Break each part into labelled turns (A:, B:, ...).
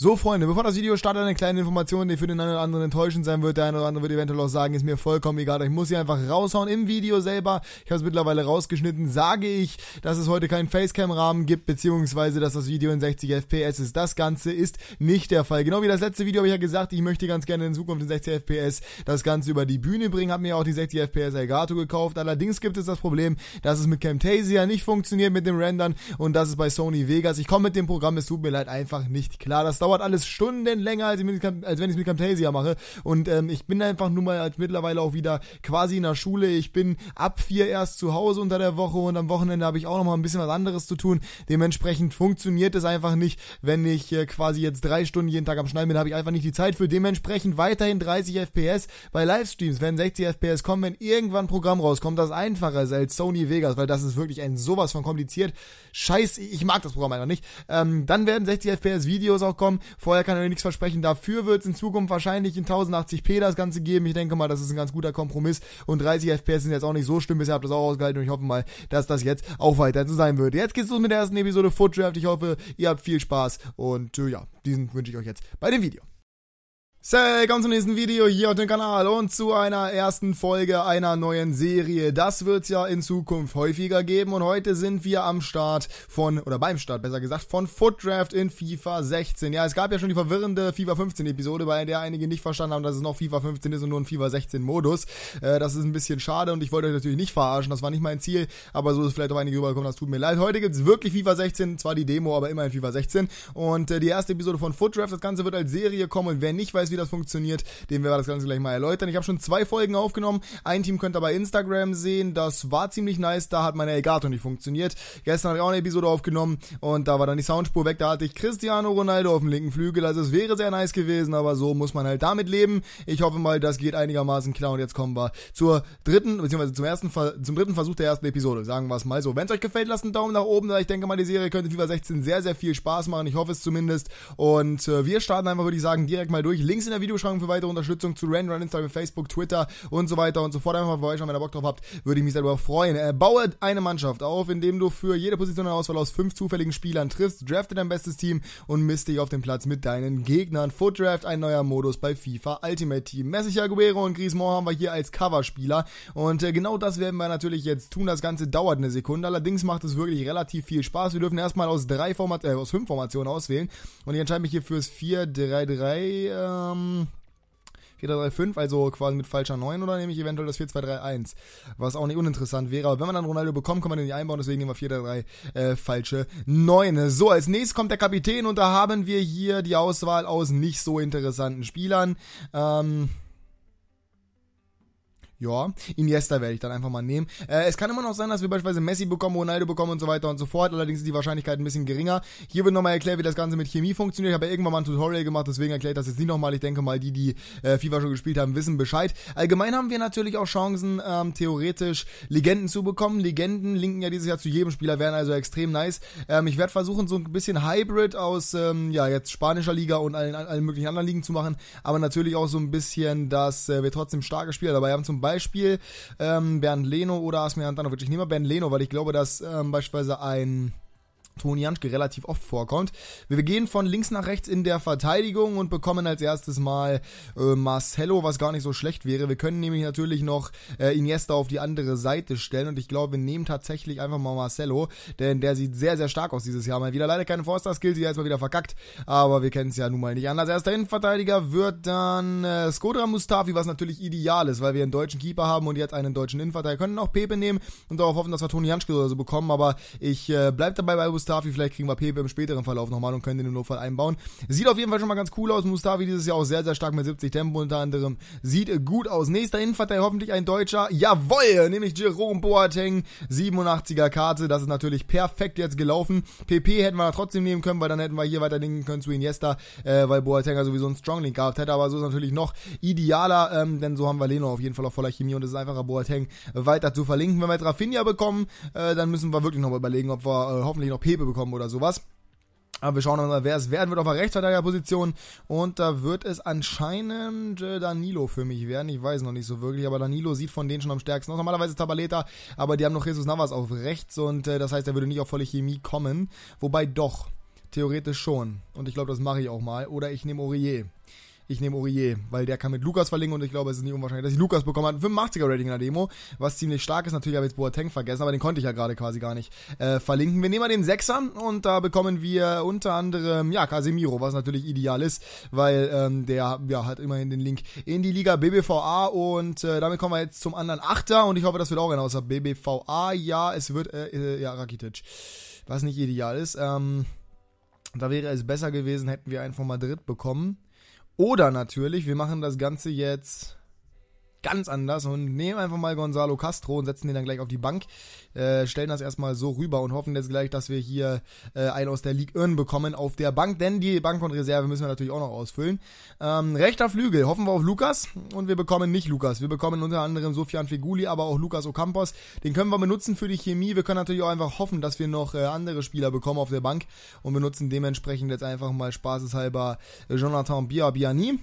A: So, Freunde, bevor das Video startet, eine kleine Information, die für den einen oder anderen enttäuschend sein wird. Der eine oder andere wird eventuell auch sagen, ist mir vollkommen egal. Ich muss sie einfach raushauen im Video selber. Ich habe es mittlerweile rausgeschnitten. Sage ich, dass es heute keinen Facecam-Rahmen gibt, beziehungsweise, dass das Video in 60 FPS ist. Das Ganze ist nicht der Fall. Genau wie das letzte Video habe ich ja gesagt, ich möchte ganz gerne in Zukunft in 60 FPS das Ganze über die Bühne bringen. Habe mir auch die 60 FPS Elgato gekauft. Allerdings gibt es das Problem, dass es mit Camtasia nicht funktioniert mit dem Rendern und das ist bei Sony Vegas. Ich komme mit dem Programm, es tut mir leid, einfach nicht klar. Das dauert alles Stunden länger, als, mit, als wenn ich es mit Camtasia mache. Und ähm, ich bin einfach nur mal als mittlerweile auch wieder quasi in der Schule. Ich bin ab vier erst zu Hause unter der Woche und am Wochenende habe ich auch noch mal ein bisschen was anderes zu tun. Dementsprechend funktioniert es einfach nicht, wenn ich äh, quasi jetzt drei Stunden jeden Tag am Schneiden bin, habe ich einfach nicht die Zeit für. Dementsprechend weiterhin 30 FPS. Bei Livestreams werden 60 FPS kommen, wenn irgendwann ein Programm rauskommt, das einfacher ist als Sony Vegas, weil das ist wirklich ein sowas von kompliziert. Scheiß, ich mag das Programm einfach nicht. Ähm, dann werden 60 FPS Videos auch kommen. Vorher Vorher kann er nichts versprechen. Dafür wird es in Zukunft wahrscheinlich in 1080p das Ganze geben. Ich denke mal, das ist ein ganz guter Kompromiss. Und 30 FPS sind jetzt auch nicht so schlimm. Bisher habt ihr das auch ausgehalten und ich hoffe mal, dass das jetzt auch weiter so sein wird. Jetzt geht's los mit der ersten Episode Foot Draft. Ich hoffe, ihr habt viel Spaß und äh, ja, diesen wünsche ich euch jetzt bei dem Video. Say, kommt zum nächsten Video hier auf dem Kanal und zu einer ersten Folge einer neuen Serie. Das wird es ja in Zukunft häufiger geben und heute sind wir am Start von, oder beim Start besser gesagt, von Foot Draft in FIFA 16. Ja, es gab ja schon die verwirrende FIFA 15 Episode, bei der einige nicht verstanden haben, dass es noch FIFA 15 ist und nur ein FIFA 16 Modus. Äh, das ist ein bisschen schade und ich wollte euch natürlich nicht verarschen, das war nicht mein Ziel, aber so ist vielleicht auch einige rübergekommen, das tut mir leid. Heute gibt es wirklich FIFA 16, zwar die Demo, aber immerhin FIFA 16 und äh, die erste Episode von Foot Draft, das Ganze wird als Serie kommen und wer nicht weiß, wie das funktioniert, dem werden wir das Ganze gleich mal erläutern. Ich habe schon zwei Folgen aufgenommen. Ein Team könnt ihr bei Instagram sehen. Das war ziemlich nice. Da hat meine Elgato nicht funktioniert. Gestern habe ich auch eine Episode aufgenommen und da war dann die Soundspur weg. Da hatte ich Cristiano Ronaldo auf dem linken Flügel. Also es wäre sehr nice gewesen, aber so muss man halt damit leben. Ich hoffe mal, das geht einigermaßen klar und jetzt kommen wir zur dritten, beziehungsweise zum ersten, zum dritten Versuch der ersten Episode. Sagen wir es mal so. Wenn es euch gefällt, lasst einen Daumen nach oben da. Ich denke mal, die Serie könnte FIFA 16 sehr, sehr viel Spaß machen. Ich hoffe es zumindest. Und äh, wir starten einfach, würde ich sagen, direkt mal durch. Links in der Videobeschreibung für weitere Unterstützung zu Random, Instagram, Facebook, Twitter und so weiter und so fort. Einfach bei euch, wenn ihr Bock drauf habt, würde ich mich selber freuen. Äh, baue eine Mannschaft auf, indem du für jede Position eine Auswahl aus fünf zufälligen Spielern triffst, drafte dein bestes Team und misst dich auf den Platz mit deinen Gegnern. Foot Draft, ein neuer Modus bei FIFA Ultimate Team. Messi Aguero und Griezmann haben wir hier als Coverspieler und äh, genau das werden wir natürlich jetzt tun. Das Ganze dauert eine Sekunde, allerdings macht es wirklich relativ viel Spaß. Wir dürfen erstmal aus drei Format äh, aus fünf Formationen auswählen und ich entscheide mich hier fürs 4-3-3 ähm 4-3-5, also quasi mit falscher 9 oder nehme ich eventuell das 4-2-3-1, was auch nicht uninteressant wäre. Aber wenn man dann Ronaldo bekommt, kann man den nicht einbauen, deswegen nehmen wir 4-3-3 äh, falsche 9. So, als nächstes kommt der Kapitän und da haben wir hier die Auswahl aus nicht so interessanten Spielern. Ähm, ja, Iniesta werde ich dann einfach mal nehmen. Äh, es kann immer noch sein, dass wir beispielsweise Messi bekommen, Ronaldo bekommen und so weiter und so fort. Allerdings ist die Wahrscheinlichkeit ein bisschen geringer. Hier wird nochmal erklärt, wie das Ganze mit Chemie funktioniert. Ich habe ja irgendwann mal ein Tutorial gemacht, deswegen erkläre ich das jetzt nicht nochmal. Ich denke mal, die, die äh, FIFA schon gespielt haben, wissen Bescheid. Allgemein haben wir natürlich auch Chancen, ähm, theoretisch Legenden zu bekommen. Legenden linken ja dieses Jahr zu jedem Spieler, wären also extrem nice. Ähm, ich werde versuchen, so ein bisschen Hybrid aus, ähm, ja, jetzt spanischer Liga und allen, allen möglichen anderen Ligen zu machen. Aber natürlich auch so ein bisschen, dass äh, wir trotzdem starke Spieler dabei haben. Zum Beispiel Beispiel ähm, Bernd Leno oder Asmian Danovic. Ich nehme mal Bernd Leno, weil ich glaube, dass ähm, beispielsweise ein Toni Janschke relativ oft vorkommt. Wir gehen von links nach rechts in der Verteidigung und bekommen als erstes mal äh, Marcelo, was gar nicht so schlecht wäre. Wir können nämlich natürlich noch äh, Iniesta auf die andere Seite stellen und ich glaube, wir nehmen tatsächlich einfach mal Marcelo, denn der sieht sehr, sehr stark aus dieses Jahr mal wieder. Leider keine Forster-Skills, die er jetzt mal wieder verkackt, aber wir kennen es ja nun mal nicht anders. Erster Innenverteidiger wird dann äh, Skodra Mustafi, was natürlich ideal ist, weil wir einen deutschen Keeper haben und jetzt einen deutschen Innenverteidiger. Wir können auch Pepe nehmen und darauf hoffen, dass wir Toni Janschke oder so bekommen, aber ich äh, bleib dabei bei Mustafi Mustafi, vielleicht kriegen wir Pepe im späteren Verlauf nochmal und können den im Notfall einbauen. Sieht auf jeden Fall schon mal ganz cool aus. Mustafi dieses Jahr auch sehr, sehr stark mit 70 Tempo unter anderem. Sieht gut aus. Nächster Innenverteidiger hoffentlich ein Deutscher. Jawoll, nämlich Jerome Boateng. 87er Karte. Das ist natürlich perfekt jetzt gelaufen. PP hätten wir trotzdem nehmen können, weil dann hätten wir hier weiter denken können zu Iniesta, äh, weil Boateng ja sowieso einen Stronglink gehabt hätte. Aber so ist natürlich noch idealer, ähm, denn so haben wir Leno auf jeden Fall auf voller Chemie und es ist einfacher, Boateng weiter zu verlinken. Wenn wir jetzt Rafinha bekommen, äh, dann müssen wir wirklich nochmal überlegen, ob wir äh, hoffentlich noch Pepe Pepe bekommen oder sowas. Aber wir schauen mal, wer es werden wird auf der Rechtsverteidigerposition. Und da wird es anscheinend äh, Danilo für mich werden. Ich weiß noch nicht so wirklich, aber Danilo sieht von denen schon am stärksten aus. Normalerweise Tabaleta, aber die haben noch Jesus Navas auf rechts und äh, das heißt, er würde nicht auf volle Chemie kommen. Wobei doch. Theoretisch schon. Und ich glaube, das mache ich auch mal. Oder ich nehme Aurier. Ich nehme Aurier, weil der kann mit Lukas verlinken und ich glaube, es ist nicht unwahrscheinlich, dass ich Lukas bekommen hat. 85er Rating in der Demo, was ziemlich stark ist. Natürlich habe ich jetzt Boateng vergessen, aber den konnte ich ja gerade quasi gar nicht äh, verlinken. Wir nehmen mal den Sechser und da bekommen wir unter anderem, ja, Casemiro, was natürlich ideal ist, weil ähm, der ja hat immerhin den Link in die Liga BBVA und äh, damit kommen wir jetzt zum anderen Achter und ich hoffe, das wird auch außer BBVA. Ja, es wird, äh, äh, ja, Rakitic, was nicht ideal ist. Ähm, da wäre es besser gewesen, hätten wir einen von Madrid bekommen. Oder natürlich, wir machen das Ganze jetzt ganz anders und nehmen einfach mal Gonzalo Castro und setzen den dann gleich auf die Bank, äh, stellen das erstmal so rüber und hoffen jetzt gleich, dass wir hier äh, einen aus der League Earn bekommen auf der Bank, denn die Bank und Reserve müssen wir natürlich auch noch ausfüllen. Ähm, rechter Flügel, hoffen wir auf Lukas und wir bekommen nicht Lukas. Wir bekommen unter anderem Sofian Feguli, aber auch Lukas Ocampos. Den können wir benutzen für die Chemie. Wir können natürlich auch einfach hoffen, dass wir noch äh, andere Spieler bekommen auf der Bank und benutzen dementsprechend jetzt einfach mal spaßeshalber Jonathan Biabiani.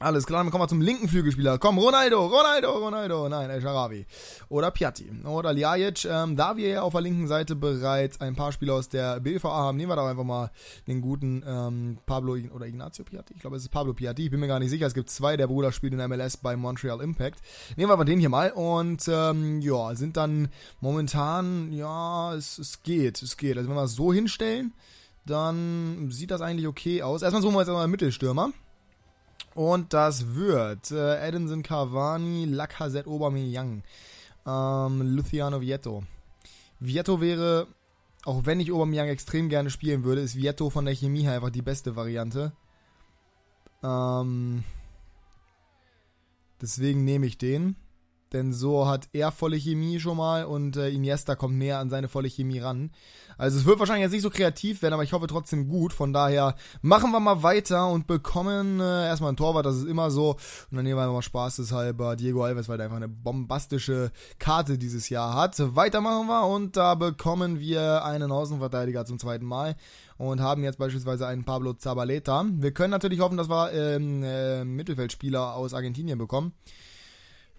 A: Alles klar, dann kommen wir zum linken Flügelspieler. Komm, Ronaldo, Ronaldo, Ronaldo. Nein, El Sharawi. Oder Piatti. Oder Ljajic. Ähm, da wir ja auf der linken Seite bereits ein paar Spieler aus der BVA haben, nehmen wir da einfach mal den guten ähm, Pablo oder Ignacio Piatti. Ich glaube, es ist Pablo Piatti. Ich bin mir gar nicht sicher. Es gibt zwei. Der Bruder spielt in MLS bei Montreal Impact. Nehmen wir aber den hier mal. Und ähm, ja, sind dann momentan, ja, es, es geht. Es geht. Also wenn wir es so hinstellen, dann sieht das eigentlich okay aus. Erstmal suchen wir jetzt einmal einen Mittelstürmer. Und das wird äh, Edinson Cavani, Lacazette Aubameyang, ähm, Luciano Vietto. Vietto wäre, auch wenn ich Aubameyang extrem gerne spielen würde, ist Vietto von der Chemie her einfach die beste Variante. Ähm, deswegen nehme ich den. Denn so hat er volle Chemie schon mal und äh, Iniesta kommt näher an seine volle Chemie ran. Also es wird wahrscheinlich jetzt nicht so kreativ werden, aber ich hoffe trotzdem gut. Von daher machen wir mal weiter und bekommen äh, erstmal ein Torwart, das ist immer so. Und dann nehmen wir mal spaßeshalber Diego Alves, weil der einfach eine bombastische Karte dieses Jahr hat. Weiter machen wir und da bekommen wir einen Außenverteidiger zum zweiten Mal und haben jetzt beispielsweise einen Pablo Zabaleta. Wir können natürlich hoffen, dass wir ähm, äh, Mittelfeldspieler aus Argentinien bekommen.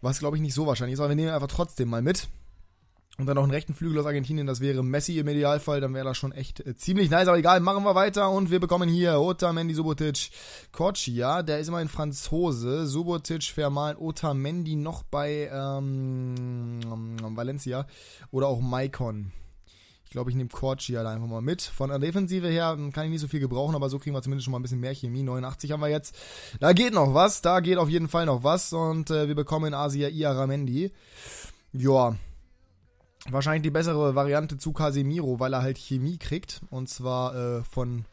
A: Was glaube ich nicht so wahrscheinlich ist, aber wir nehmen einfach trotzdem mal mit. Und dann noch einen rechten Flügel aus Argentinien, das wäre Messi im Idealfall, dann wäre das schon echt äh, ziemlich nice, aber egal, machen wir weiter und wir bekommen hier Otamendi, Subotic, Corcia, der ist immerhin Franzose, Subotic, Vermal, Otamendi noch bei ähm, Valencia oder auch Maicon. Ich glaube, ich nehme Corcia da einfach mal mit. Von der Defensive her kann ich nicht so viel gebrauchen, aber so kriegen wir zumindest schon mal ein bisschen mehr Chemie. 89 haben wir jetzt. Da geht noch was, da geht auf jeden Fall noch was und äh, wir bekommen Asia Iaramendi. Joa, wahrscheinlich die bessere Variante zu Casemiro, weil er halt Chemie kriegt. Und zwar äh, von.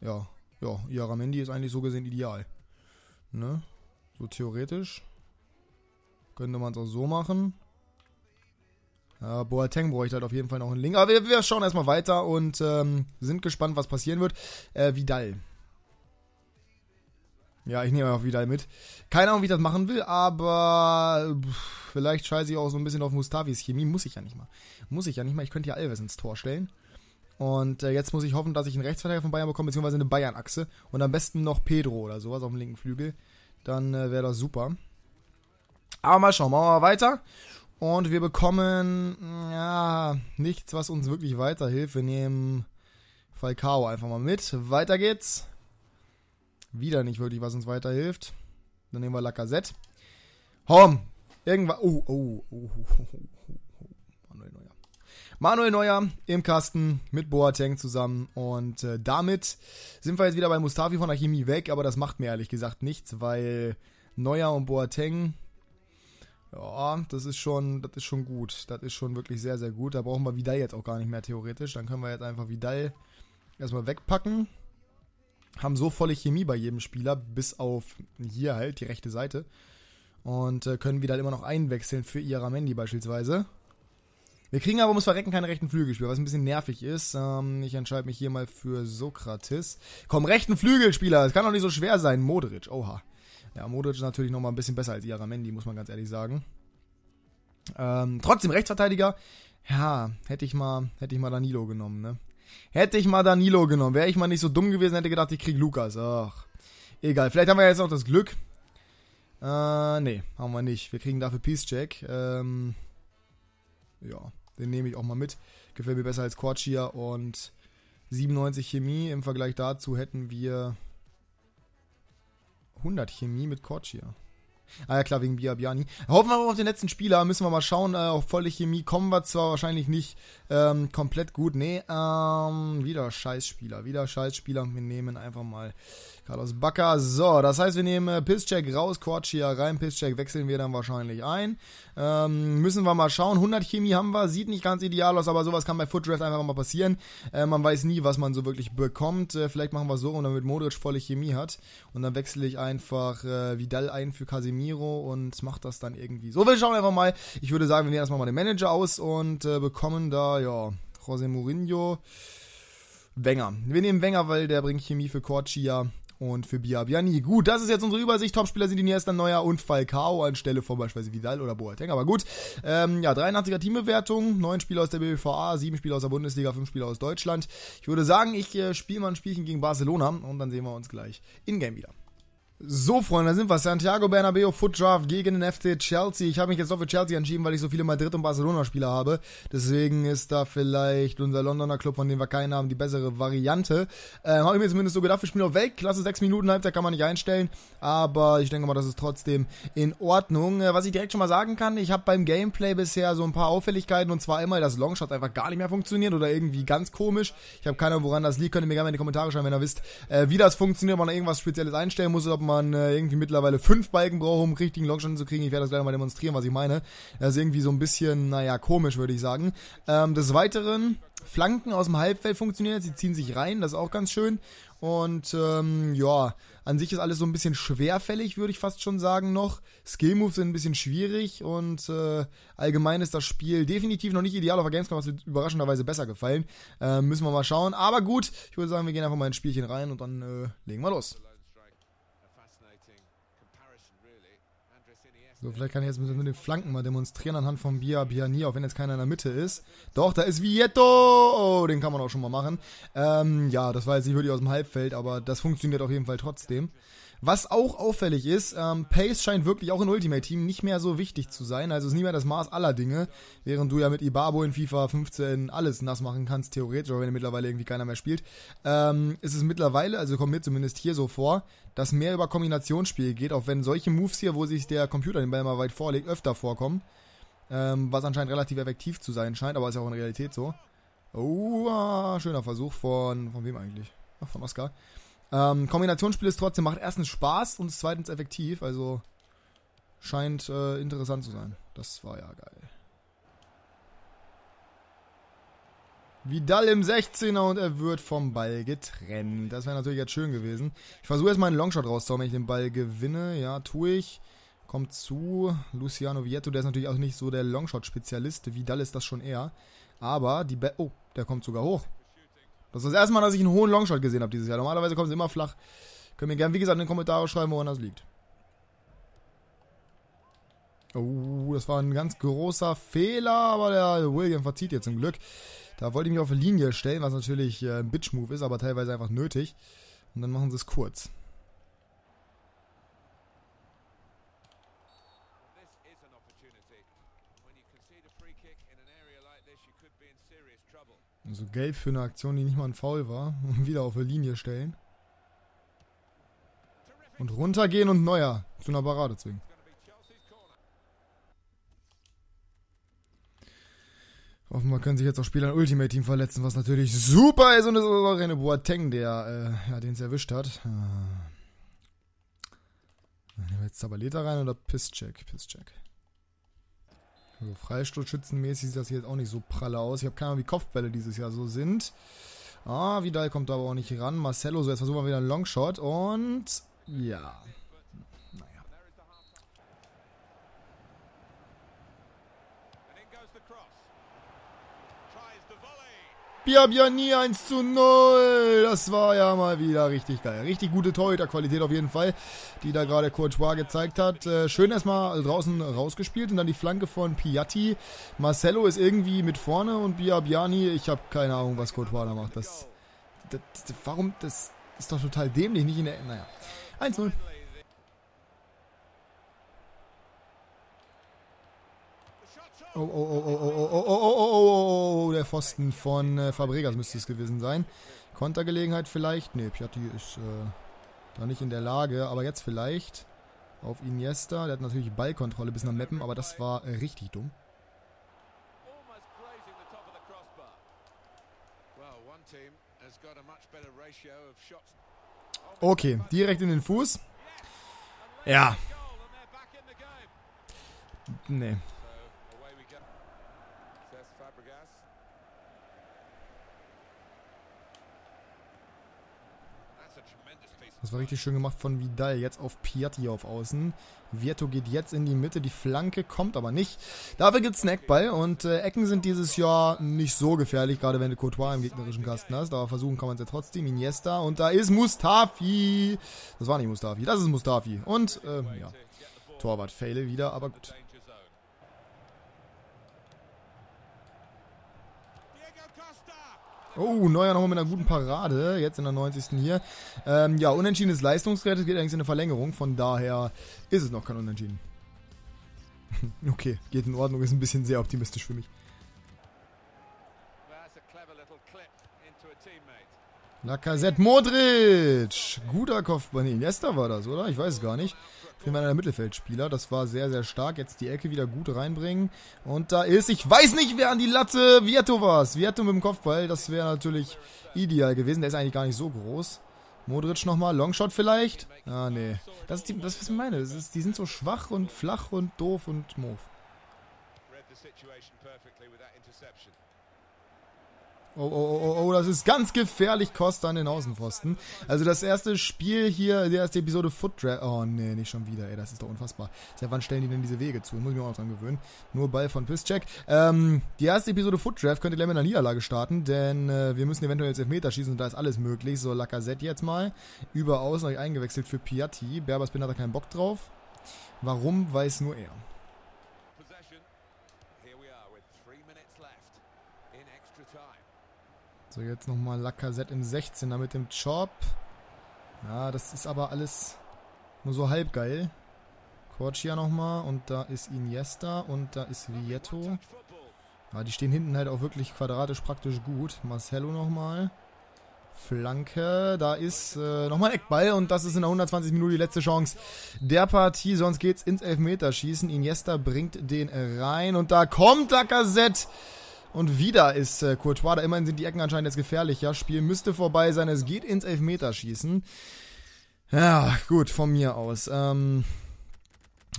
A: Ja, ja, Iaramendi ist eigentlich so gesehen ideal. Ne? So theoretisch. Könnte man es auch so machen. Ja, Boateng bräuchte halt auf jeden Fall noch einen Link. Aber wir, wir schauen erstmal weiter und ähm, sind gespannt, was passieren wird. Äh, Vidal. Ja, ich nehme auch Vidal mit. Keine Ahnung, wie ich das machen will, aber vielleicht scheiße ich auch so ein bisschen auf Mustafis Chemie. Muss ich ja nicht mal. Muss ich ja nicht mal. Ich könnte ja Alves ins Tor stellen. Und äh, jetzt muss ich hoffen, dass ich einen Rechtsverteidiger von Bayern bekomme, beziehungsweise eine Bayern-Achse. Und am besten noch Pedro oder sowas auf dem linken Flügel. Dann äh, wäre das super. Aber mal schauen, machen wir mal weiter. Und wir bekommen, ja, nichts, was uns wirklich weiterhilft. Wir nehmen Falcao einfach mal mit. Weiter geht's. Wieder nicht wirklich, was uns weiterhilft. Dann nehmen wir Lacazette. Hom! Irgendwann. Oh, oh, oh, oh, oh, oh, Manuel Neuer. Manuel Neuer im Kasten mit Boateng zusammen. Und äh, damit sind wir jetzt wieder bei Mustafi von der Chemie weg. Aber das macht mir ehrlich gesagt nichts, weil Neuer und Boateng ja, das ist schon, das ist schon gut. Das ist schon wirklich sehr, sehr gut. Da brauchen wir Vidal jetzt auch gar nicht mehr theoretisch. Dann können wir jetzt einfach Vidal erstmal wegpacken. Haben so volle Chemie bei jedem Spieler, bis auf hier halt die rechte Seite. Und äh, können Vidal immer noch einwechseln für Iaramendi beispielsweise. Wir kriegen aber, muss verrecken, keine rechten Flügelspieler, was ein bisschen nervig ist. Ähm, ich entscheide mich hier mal für Sokrates. Komm, rechten Flügelspieler, das kann doch nicht so schwer sein. Modric, oha. Ja, Modric ist natürlich nochmal ein bisschen besser als Iaramendi, muss man ganz ehrlich sagen. Ähm, trotzdem Rechtsverteidiger. Ja, hätte ich mal, hätte ich mal Danilo genommen, ne? Hätte ich mal Danilo genommen, wäre ich mal nicht so dumm gewesen, hätte gedacht, ich krieg Lukas. Ach, egal. Vielleicht haben wir jetzt noch das Glück. Äh, nee, haben wir nicht. Wir kriegen dafür Peace Check. Ähm, ja, den nehme ich auch mal mit. Gefällt mir besser als Quatschia und 97 Chemie. Im Vergleich dazu hätten wir 100 Chemie mit Korchia. Ah ja, klar, wegen Biabiani. Hoffen wir auf den letzten Spieler. Müssen wir mal schauen. Äh, auf volle Chemie kommen wir zwar wahrscheinlich nicht ähm, komplett gut. Nee, ähm, wieder Scheißspieler. Wieder Scheißspieler. Wir nehmen einfach mal Carlos Bacca. So, das heißt, wir nehmen äh, Pisscheck raus, Korchia rein. Pisscheck wechseln wir dann wahrscheinlich ein. Ähm, müssen wir mal schauen. 100 Chemie haben wir. Sieht nicht ganz ideal aus, aber sowas kann bei Footdraft einfach mal passieren. Äh, man weiß nie, was man so wirklich bekommt. Äh, vielleicht machen wir so, und damit Modric volle Chemie hat. Und dann wechsle ich einfach äh, Vidal ein für Casemiro und mache das dann irgendwie so. Wir schauen einfach mal. Ich würde sagen, wir nehmen erstmal mal den Manager aus und äh, bekommen da, ja, José Mourinho. Wenger. Wir nehmen Wenger, weil der bringt Chemie für Korchia und für Biabiani. Gut, das ist jetzt unsere Übersicht. Topspieler sind Iniesta, Neuer und Falcao anstelle von beispielsweise Vidal oder Boateng. Aber gut, ähm, ja, 83er Teambewertung, 9 Spieler aus der BBVA, 7 Spieler aus der Bundesliga, 5 Spieler aus Deutschland. Ich würde sagen, ich äh, spiele mal ein Spielchen gegen Barcelona und dann sehen wir uns gleich in-game wieder. So, Freunde, da sind wir. Santiago Bernabeo Foot Draft gegen den FC Chelsea. Ich habe mich jetzt doch für Chelsea entschieden, weil ich so viele Madrid- und Barcelona-Spieler habe. Deswegen ist da vielleicht unser Londoner Club, von dem wir keinen haben, die bessere Variante. Ähm, habe ich mir zumindest so gedacht, wir spielen auf Weltklasse. Sechs Minuten Halbzeit kann man nicht einstellen. Aber ich denke mal, das ist trotzdem in Ordnung. Äh, was ich direkt schon mal sagen kann, ich habe beim Gameplay bisher so ein paar Auffälligkeiten. Und zwar einmal, dass Longshot einfach gar nicht mehr funktioniert oder irgendwie ganz komisch. Ich habe keine Ahnung, woran das liegt. Könnt ihr mir gerne in die Kommentare schreiben, wenn ihr wisst, äh, wie das funktioniert, ob man irgendwas Spezielles einstellen muss oder ob man man äh, irgendwie mittlerweile fünf Balken braucht, um richtigen Longshot zu kriegen. Ich werde das gleich mal demonstrieren, was ich meine. Das ist irgendwie so ein bisschen, naja, komisch, würde ich sagen. Ähm, des Weiteren, Flanken aus dem Halbfeld funktionieren, sie ziehen sich rein, das ist auch ganz schön. Und ähm, ja, an sich ist alles so ein bisschen schwerfällig, würde ich fast schon sagen noch. Skill-Moves sind ein bisschen schwierig und äh, allgemein ist das Spiel definitiv noch nicht ideal. Auf der Gamescom hat es überraschenderweise besser gefallen. Äh, müssen wir mal schauen. Aber gut, ich würde sagen, wir gehen einfach mal ins Spielchen rein und dann äh, legen wir los. So, vielleicht kann ich jetzt mit den Flanken mal demonstrieren anhand von Bia Biani, auch wenn jetzt keiner in der Mitte ist. Doch, da ist Vietto! Oh, den kann man auch schon mal machen. Ähm, ja, das war jetzt nicht wirklich aus dem Halbfeld, aber das funktioniert auf jeden Fall trotzdem. Was auch auffällig ist, ähm, Pace scheint wirklich auch in Ultimate Team nicht mehr so wichtig zu sein. Also ist nicht mehr das Maß aller Dinge, während du ja mit Ibabo in FIFA 15 alles nass machen kannst, theoretisch, aber wenn mittlerweile irgendwie keiner mehr spielt. Ähm, ist es mittlerweile, also kommt mir zumindest hier so vor, dass mehr über Kombinationsspiele geht, auch wenn solche Moves hier, wo sich der Computer den Ball mal weit vorlegt, öfter vorkommen. Ähm, was anscheinend relativ effektiv zu sein scheint, aber ist ja auch in Realität so. Oh, ah, schöner Versuch von, von wem eigentlich? Ach, von Oscar. Ähm, Kombinationsspiel ist trotzdem, macht erstens Spaß und zweitens effektiv, also scheint äh, interessant zu sein. Das war ja geil. Vidal im 16er und er wird vom Ball getrennt. Das wäre natürlich jetzt schön gewesen. Ich versuche erstmal einen Longshot rauszuhauen, wenn ich den Ball gewinne. Ja, tue ich. Kommt zu. Luciano Vietto, der ist natürlich auch nicht so der Longshot-Spezialist. Vidal ist das schon eher. Aber die Be Oh, der kommt sogar hoch. Das ist das erste Mal, dass ich einen hohen Longshot gesehen habe dieses Jahr. Normalerweise kommen sie immer flach. Können mir gerne, wie gesagt, in den Kommentaren schreiben, woran das liegt. Oh, das war ein ganz großer Fehler, aber der William verzieht jetzt zum Glück. Da wollte ich mich auf Linie stellen, was natürlich äh, ein Bitch-Move ist, aber teilweise einfach nötig. Und dann machen sie es kurz. Also gelb für eine Aktion, die nicht mal ein Foul war. Und wieder auf der Linie stellen. Und runtergehen und neuer zu einer Parade zwingen. Offenbar können sich jetzt auch Spieler im Ultimate Team verletzen, was natürlich super ist. Und es ist auch eine Boateng, der äh, ja, den es erwischt hat. Äh, nehmen wir jetzt Zabaleta rein oder Pisscheck? Pisscheck. Also Freistoßschützenmäßig sieht das jetzt auch nicht so pralle aus. Ich habe keine Ahnung, wie Kopfbälle dieses Jahr so sind. Ah, Vidal kommt da aber auch nicht ran. Marcelo, so jetzt versuchen wir wieder einen Longshot. Und ja, Biabiani 1 zu 0. Das war ja mal wieder richtig geil. Richtig gute Torhüter-Qualität auf jeden Fall, die da gerade Courtois gezeigt hat. Äh, schön erstmal draußen rausgespielt und dann die Flanke von Piatti. Marcelo ist irgendwie mit vorne und Biabiani, ich habe keine Ahnung, was Courtois da macht. Das, das, das, warum, das ist doch total dämlich, nicht in der, naja. 1-0. Oh, oh, oh, oh, oh, oh, oh, oh, oh, oh, oh, der Pfosten von äh, Fabregas müsste es gewesen sein. Kontergelegenheit vielleicht. Ne, Piatti ist äh, da nicht in der Lage, aber jetzt vielleicht auf Iniesta. Der hat natürlich Ballkontrolle bis nach Meppen, aber das war äh, richtig dumm. Okay, direkt in den Fuß. Ja. Nee. Das war richtig schön gemacht von Vidal. Jetzt auf Piatti auf Außen. Vieto geht jetzt in die Mitte. Die Flanke kommt aber nicht. Dafür gibt es einen Eckball. Und äh, Ecken sind dieses Jahr nicht so gefährlich, gerade wenn du Courtois im gegnerischen Kasten hast. Aber versuchen kann man es ja trotzdem. Iniesta. Und da ist Mustafi. Das war nicht Mustafi. Das ist Mustafi. Und, äh, ja. Torwart Faile wieder, aber gut. Oh, Neuer nochmal mit einer guten Parade. Jetzt in der 90. hier. Ähm, ja, unentschiedenes Leistungsgerät. Es geht eigentlich in eine Verlängerung. Von daher ist es noch kein Unentschieden. okay, geht in Ordnung. Ist ein bisschen sehr optimistisch für mich. Lacazette Modric. Guter Kopfball. Nee, Iniesta war das, oder? Ich weiß es gar nicht. Meiner Mittelfeldspieler. Das war sehr, sehr stark. Jetzt die Ecke wieder gut reinbringen. Und da ist, ich weiß nicht, wer an die Latte. Vieto war es. Vieto mit dem Kopfball. Das wäre natürlich ideal gewesen. Der ist eigentlich gar nicht so groß. Modric nochmal. Longshot vielleicht? Ah, nee. Das ist, die, das, was ich meine. Das ist, die sind so schwach und flach und doof und moof. Situation perfectly with interception. Oh, oh, oh, oh, oh, das ist ganz gefährlich, Costa an den Außenpfosten. Also das erste Spiel hier, die erste Episode Foot Draft. Oh, nee, nicht schon wieder, ey, das ist doch unfassbar. Seit wann stellen die denn diese Wege zu? Muss ich mir auch noch dran gewöhnen. Nur Ball von Pisscheck. Ähm, die erste Episode Foot Draft könnte gleich mit einer Niederlage starten, denn äh, wir müssen eventuell jetzt Elfmeter schießen und da ist alles möglich. So, Lacazette jetzt mal. Über außen eingewechselt für Piatti. Berbersbin hat da keinen Bock drauf. Warum, weiß nur er. So, jetzt nochmal Lacazette im 16er mit dem Chop. Ja, das ist aber alles nur so halb geil. Corchia nochmal und da ist Iniesta und da ist Vieto. Ja, die stehen hinten halt auch wirklich quadratisch praktisch gut. Marcelo nochmal. Flanke, da ist äh, nochmal Eckball und das ist in der 120 Minute die letzte Chance der Partie, sonst geht's ins Elfmeterschießen. Iniesta bringt den rein und da kommt Lacazette und wieder ist äh, Courtois, immerhin sind die Ecken anscheinend jetzt gefährlicher. Spiel müsste vorbei sein, es geht ins Elfmeterschießen. Ja, gut, von mir aus. Ähm,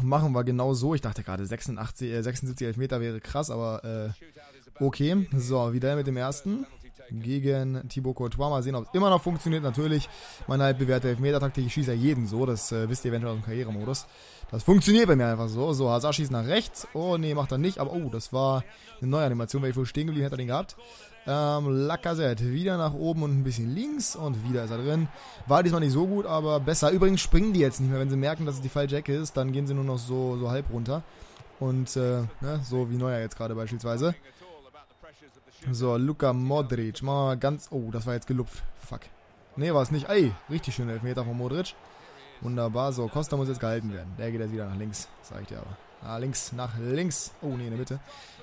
A: machen wir genau so. Ich dachte gerade 86, äh, 76 Elfmeter wäre krass, aber äh, okay. So, wieder mit dem ersten gegen Thibaut Courtois. Mal sehen, ob es immer noch funktioniert. Natürlich, meine halbbewährte Elfmeter-Taktik, ich schieße ja jeden so. Das äh, wisst ihr eventuell aus dem Karrieremodus. Das funktioniert bei mir einfach so. So, Hazard schießt nach rechts. Oh, nee, macht er nicht. Aber, oh, das war eine neue Animation. Wäre ich wohl stehen geblieben, hätte er den gehabt. Ähm, Lacazette wieder nach oben und ein bisschen links. Und wieder ist er drin. War diesmal nicht so gut, aber besser. Übrigens springen die jetzt nicht mehr. Wenn sie merken, dass es die falsche Ecke ist, dann gehen sie nur noch so, so halb runter. Und, äh, ne, so wie Neuer jetzt gerade beispielsweise. So, Luka Modric. Mal ganz... Oh, das war jetzt gelupft. Fuck. Nee, war es nicht. Ey, richtig schöner Elfmeter von Modric. Wunderbar. So, Costa muss jetzt gehalten werden. Der geht jetzt wieder nach links. Sag ich dir aber. Ah, links, nach links. Oh, nee, in der Mitte.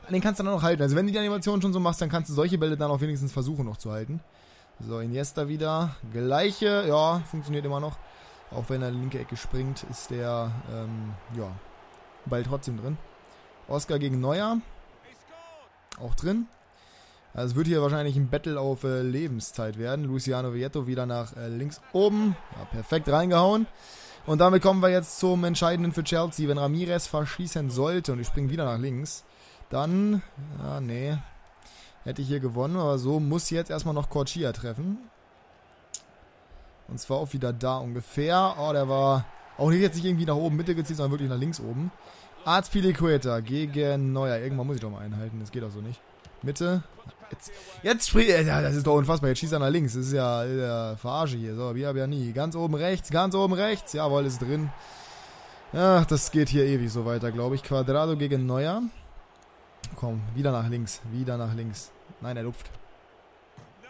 A: Den kannst du dann noch halten. Also, wenn du die Animation schon so machst, dann kannst du solche Bälle dann auch wenigstens versuchen noch zu halten. So, Iniesta wieder. Gleiche. Ja, funktioniert immer noch. Auch wenn er in die linke Ecke springt, ist der, ähm, ja, Ball trotzdem drin. Oscar gegen Neuer. Auch drin. Also es wird hier wahrscheinlich ein Battle auf äh, Lebenszeit werden. Luciano Vieto wieder nach äh, links oben. Ja, perfekt reingehauen. Und damit kommen wir jetzt zum Entscheidenden für Chelsea. Wenn Ramirez verschießen sollte und ich springe wieder nach links, dann, ja, nee, hätte ich hier gewonnen. Aber so muss jetzt erstmal noch Corchia treffen. Und zwar auch wieder da ungefähr. Oh, der war auch nicht jetzt nicht irgendwie nach oben Mitte gezieht, sondern wirklich nach links oben. Arzpiliqueta gegen Neuer. Irgendwann muss ich doch mal einhalten. Das geht auch so nicht. Mitte. Jetzt, jetzt springt er. Ja, das ist doch unfassbar. Jetzt schießt er nach links. Das ist ja, ja Verarsche hier. So, wir haben ja nie. Ganz oben rechts, ganz oben rechts. Jawohl, ist drin. Ach, das geht hier ewig so weiter, glaube ich. Quadrado gegen Neuer. Komm, wieder nach links. Wieder nach links. Nein, er lupft.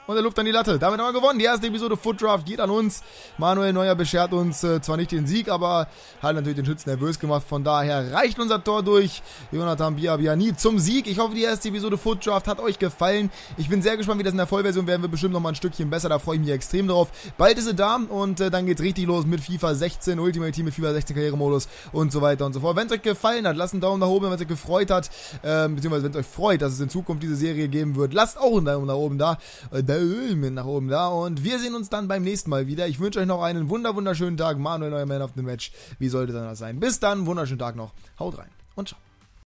A: Und er luft an die Latte. Damit haben wir gewonnen. Die erste Episode Foot Draft geht an uns. Manuel Neuer beschert uns äh, zwar nicht den Sieg, aber hat natürlich den Schützen nervös gemacht. Von daher reicht unser Tor durch. Jonathan Biabiani zum Sieg. Ich hoffe, die erste Episode Foot Draft hat euch gefallen. Ich bin sehr gespannt, wie das in der Vollversion werden wir bestimmt noch mal ein Stückchen besser. Da freue ich mich extrem drauf. Bald ist sie da und äh, dann geht's richtig los mit FIFA 16, Ultimate Team mit FIFA 16 Karrieremodus und so weiter und so fort. Wenn es euch gefallen hat, lasst einen Daumen nach oben, wenn es euch gefreut hat, äh, beziehungsweise wenn es euch freut, dass es in Zukunft diese Serie geben wird. Lasst auch einen Daumen nach oben da. Äh, Daumen nach oben da. Und wir sehen uns dann beim nächsten Mal wieder. Ich wünsche euch noch einen wunder wunderschönen Tag. Manuel, euer Man of the Match. Wie sollte das sein? Bis dann, wunderschönen Tag noch. Haut rein und ciao.